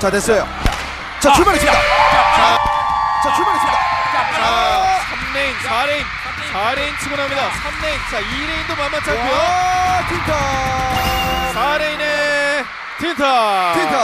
자 됐어요. 자 출발했습니다. 자, 자 출발했습니다. 자, 3레인, 4레인, 4레인 치고 나옵니다. 3레인, 자 2레인도 만만치 않고요. 와 틴탑 4레인에 틴탑. 틴탑